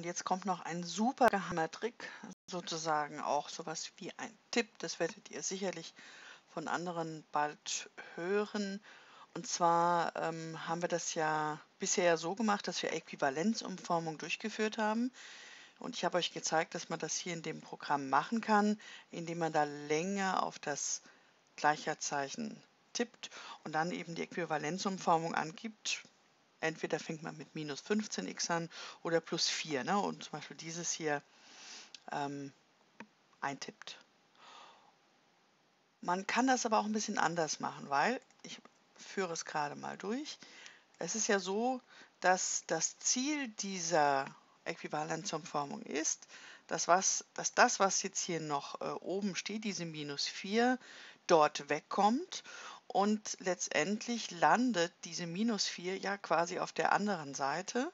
und jetzt kommt noch ein super geheimer Trick, sozusagen auch sowas wie ein Tipp, das werdet ihr sicherlich von anderen bald hören. Und zwar ähm, haben wir das ja bisher so gemacht, dass wir Äquivalenzumformung durchgeführt haben. Und ich habe euch gezeigt, dass man das hier in dem Programm machen kann, indem man da länger auf das Gleicherzeichen tippt und dann eben die Äquivalenzumformung angibt. Entweder fängt man mit minus 15x an oder plus 4 ne? und zum Beispiel dieses hier ähm, eintippt. Man kann das aber auch ein bisschen anders machen, weil ich führe es gerade mal durch. Es ist ja so, dass das Ziel dieser Äquivalenzumformung ist, dass, was, dass das, was jetzt hier noch äh, oben steht, diese minus 4, dort wegkommt und letztendlich landet diese minus 4 ja quasi auf der anderen Seite.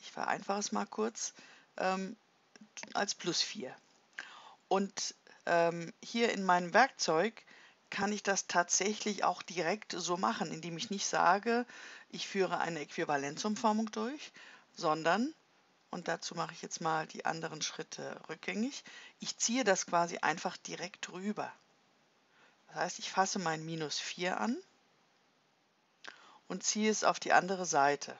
Ich vereinfache es mal kurz, ähm, als plus 4. Und ähm, hier in meinem Werkzeug kann ich das tatsächlich auch direkt so machen, indem ich nicht sage, ich führe eine Äquivalenzumformung durch, sondern, und dazu mache ich jetzt mal die anderen Schritte rückgängig, ich ziehe das quasi einfach direkt rüber. Das heißt, ich fasse mein minus 4 an und ziehe es auf die andere Seite.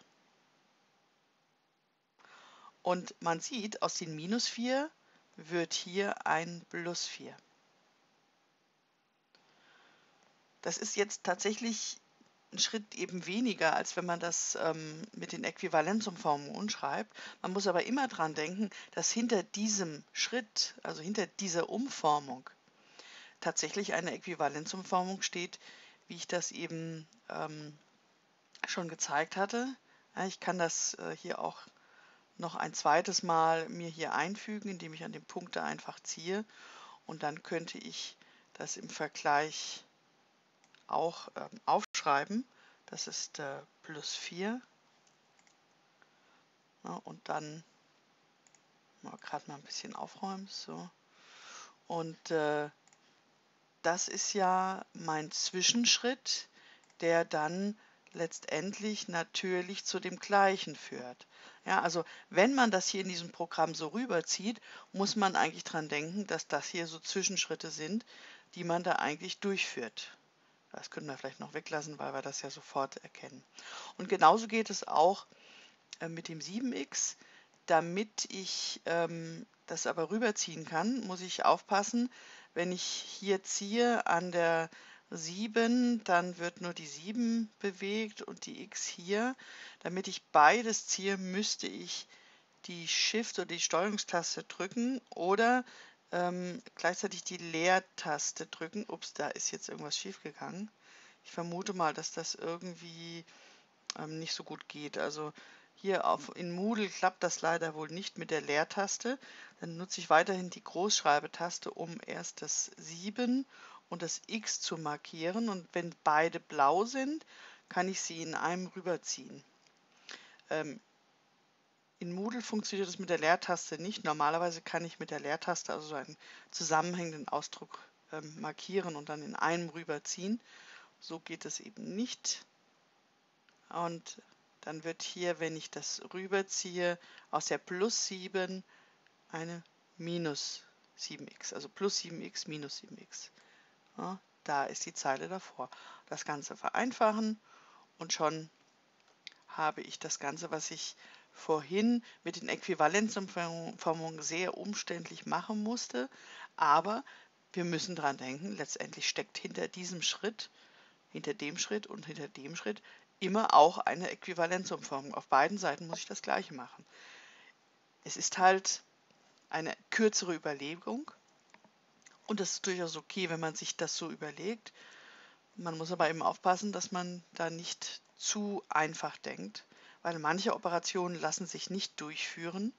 Und man sieht, aus den minus 4 wird hier ein plus 4. Das ist jetzt tatsächlich ein Schritt eben weniger, als wenn man das ähm, mit den Äquivalenzumformungen schreibt. Man muss aber immer dran denken, dass hinter diesem Schritt, also hinter dieser Umformung, tatsächlich eine Äquivalenzumformung steht, wie ich das eben ähm, schon gezeigt hatte. Ja, ich kann das äh, hier auch noch ein zweites Mal mir hier einfügen, indem ich an den Punkte einfach ziehe und dann könnte ich das im Vergleich auch äh, aufschreiben. Das ist äh, plus 4 ja, und dann mal gerade mal ein bisschen aufräumen. So. Und äh, das ist ja mein Zwischenschritt, der dann letztendlich natürlich zu dem gleichen führt. Ja, also wenn man das hier in diesem Programm so rüberzieht, muss man eigentlich dran denken, dass das hier so Zwischenschritte sind, die man da eigentlich durchführt. Das können wir vielleicht noch weglassen, weil wir das ja sofort erkennen. Und genauso geht es auch äh, mit dem 7x. Damit ich ähm, das aber rüberziehen kann, muss ich aufpassen, wenn ich hier ziehe an der 7, dann wird nur die 7 bewegt und die x hier. Damit ich beides ziehe, müsste ich die Shift- oder die Steuerungstaste drücken oder ähm, gleichzeitig die Leertaste drücken. Ups, da ist jetzt irgendwas schiefgegangen. Ich vermute mal, dass das irgendwie ähm, nicht so gut geht. Also hier auf, in Moodle klappt das leider wohl nicht mit der Leertaste. Dann nutze ich weiterhin die Großschreibetaste, um erst das 7 und das X zu markieren und wenn beide blau sind, kann ich sie in einem rüberziehen. Ähm, in Moodle funktioniert das mit der Leertaste nicht. Normalerweise kann ich mit der Leertaste also einen zusammenhängenden Ausdruck ähm, markieren und dann in einem rüberziehen. So geht es eben nicht. Und dann wird hier, wenn ich das rüberziehe, aus der plus 7 eine minus 7x, also plus 7x minus 7x. Ja, da ist die Zeile davor. Das Ganze vereinfachen und schon habe ich das Ganze, was ich vorhin mit den Äquivalenzumformungen sehr umständlich machen musste. Aber wir müssen daran denken, letztendlich steckt hinter diesem Schritt, hinter dem Schritt und hinter dem Schritt immer auch eine Äquivalenzumformung. Auf beiden Seiten muss ich das gleiche machen. Es ist halt eine kürzere Überlegung, und das ist durchaus okay, wenn man sich das so überlegt. Man muss aber eben aufpassen, dass man da nicht zu einfach denkt, weil manche Operationen lassen sich nicht durchführen.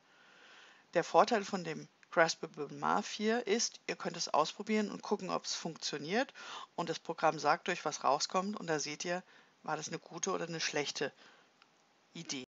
Der Vorteil von dem Graspable Math 4 ist, ihr könnt es ausprobieren und gucken, ob es funktioniert und das Programm sagt euch, was rauskommt und da seht ihr, war das eine gute oder eine schlechte Idee.